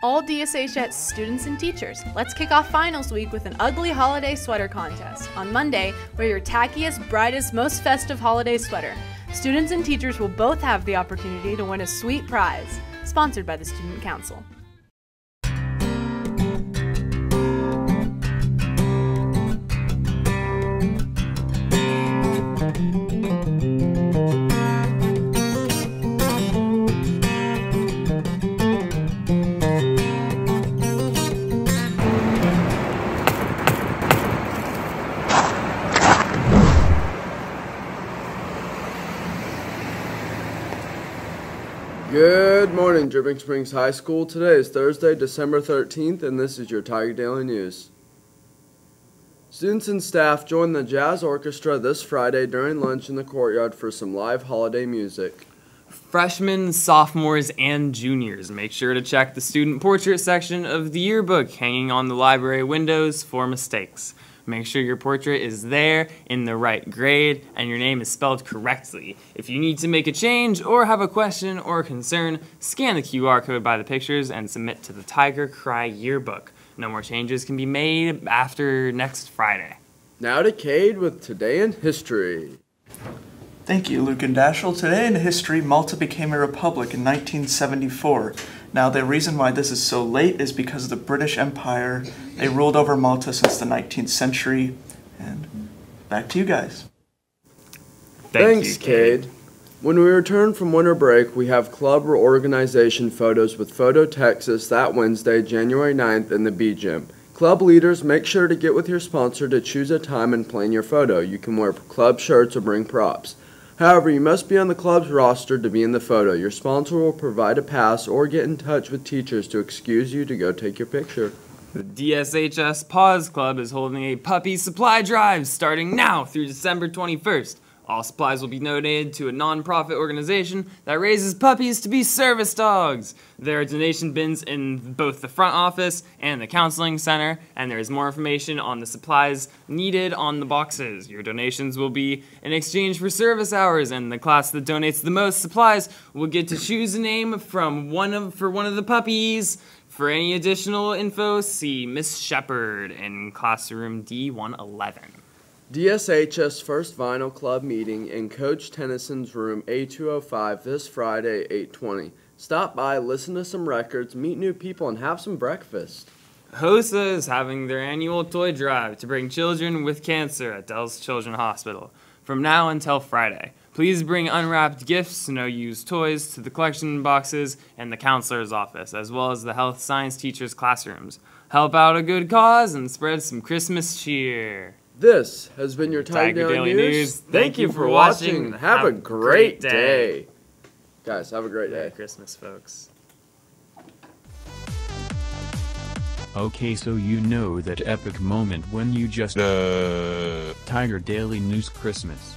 All DSHS students and teachers, let's kick off finals week with an ugly holiday sweater contest. On Monday, wear your tackiest, brightest, most festive holiday sweater. Students and teachers will both have the opportunity to win a sweet prize. Sponsored by the Student Council. Good morning, Dripping Springs High School. Today is Thursday, December 13th, and this is your Tiger Daily News. Students and staff joined the Jazz Orchestra this Friday during lunch in the courtyard for some live holiday music. Freshmen, sophomores, and juniors, make sure to check the student portrait section of the yearbook hanging on the library windows for mistakes. Make sure your portrait is there in the right grade and your name is spelled correctly. If you need to make a change or have a question or concern, scan the QR code by the pictures and submit to the Tiger Cry yearbook. No more changes can be made after next Friday. Now to Cade with Today in History. Thank you, Luke and Dashel. Today in history, Malta became a republic in 1974. Now, the reason why this is so late is because of the British Empire. They ruled over Malta since the 19th century. And back to you guys. Thank Thanks, you, Cade. Cade. When we return from winter break, we have club or organization photos with Photo Texas that Wednesday, January 9th in the B Gym. Club leaders, make sure to get with your sponsor to choose a time and plan your photo. You can wear club shirts or bring props. However, you must be on the club's roster to be in the photo. Your sponsor will provide a pass or get in touch with teachers to excuse you to go take your picture. The DSHS Paws Club is holding a puppy supply drive starting now through December 21st. All supplies will be donated to a non-profit organization that raises puppies to be service dogs. There are donation bins in both the front office and the counseling center, and there is more information on the supplies needed on the boxes. Your donations will be in exchange for service hours, and the class that donates the most supplies will get to choose a name from one of for one of the puppies. For any additional info, see Miss Shepard in classroom D111. DSHS First Vinyl Club meeting in Coach Tennyson's room A205 this Friday, 820. Stop by, listen to some records, meet new people, and have some breakfast. HOSA is having their annual toy drive to bring children with cancer at Dell's Children's Hospital from now until Friday. Please bring unwrapped gifts, no used toys to the collection boxes and the counselor's office, as well as the health science teacher's classrooms. Help out a good cause and spread some Christmas cheer. This has been your Tiger, Tiger Daily, Daily News. News. Thank you for watching. and have, a great day. Guys, have a great day. Merry day. Christmas, folks. Okay, so you know that epic moment when you just uh Tiger Daily News Christmas.